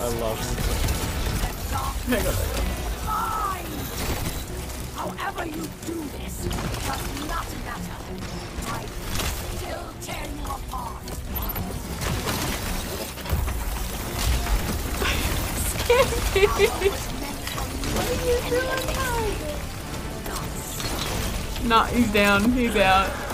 I love Hang on. However you do this, does not matter. I still tear you apart. Nah, he's down. He's out.